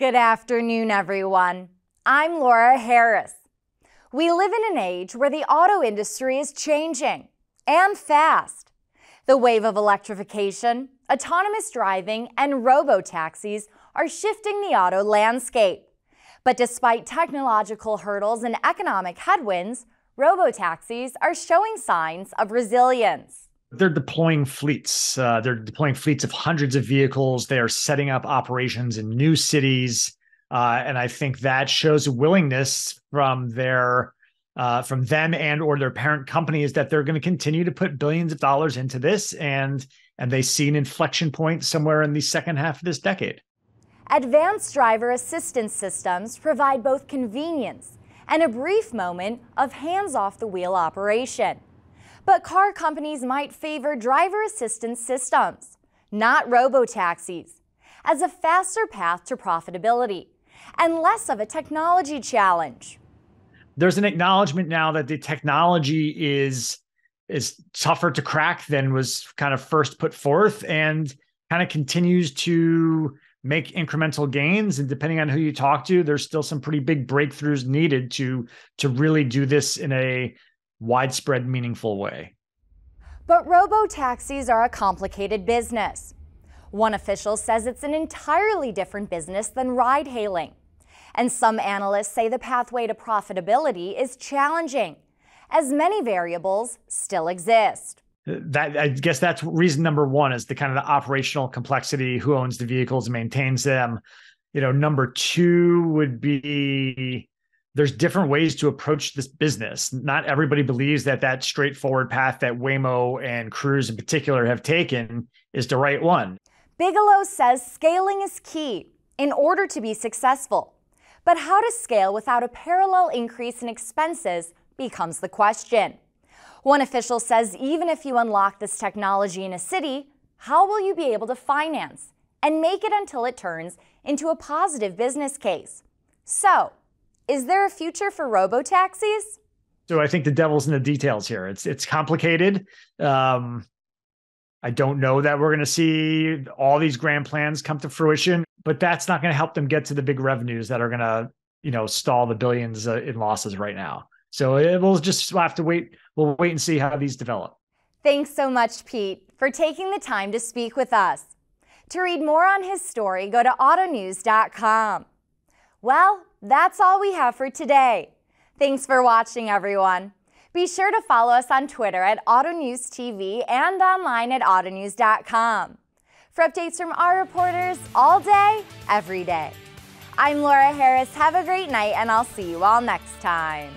Good afternoon, everyone. I'm Laura Harris. We live in an age where the auto industry is changing and fast. The wave of electrification, autonomous driving, and robo taxis are shifting the auto landscape. But despite technological hurdles and economic headwinds, robo taxis are showing signs of resilience. They're deploying fleets. Uh, they're deploying fleets of hundreds of vehicles. They are setting up operations in new cities, uh, and I think that shows a willingness from their uh, from them and or their parent companies that they're going to continue to put billions of dollars into this, and and they see an inflection point somewhere in the second half of this decade. Advanced driver assistance systems provide both convenience and a brief moment of hands off the wheel operation. But car companies might favor driver assistance systems, not robo-taxis, as a faster path to profitability and less of a technology challenge. There's an acknowledgement now that the technology is is tougher to crack than was kind of first put forth and kind of continues to make incremental gains and depending on who you talk to there's still some pretty big breakthroughs needed to to really do this in a widespread, meaningful way. But robo taxis are a complicated business. One official says it's an entirely different business than ride hailing. And some analysts say the pathway to profitability is challenging, as many variables still exist. Uh, that I guess that's reason number one is the kind of the operational complexity, who owns the vehicles, maintains them. You know, number two would be there's different ways to approach this business. Not everybody believes that that straightforward path that Waymo and Cruise in particular have taken is the right one. Bigelow says scaling is key in order to be successful. But how to scale without a parallel increase in expenses becomes the question. One official says even if you unlock this technology in a city, how will you be able to finance and make it until it turns into a positive business case? So, is there a future for robo taxis? So I think the devil's in the details here. It's it's complicated. Um, I don't know that we're going to see all these grand plans come to fruition, but that's not going to help them get to the big revenues that are going to, you know, stall the billions uh, in losses right now. So it, we'll just we'll have to wait. We'll wait and see how these develop. Thanks so much, Pete, for taking the time to speak with us. To read more on his story, go to autonews.com. Well, that's all we have for today. Thanks for watching, everyone. Be sure to follow us on Twitter at AutoNewsTV and online at AutoNews.com. For updates from our reporters all day, every day. I'm Laura Harris. Have a great night, and I'll see you all next time.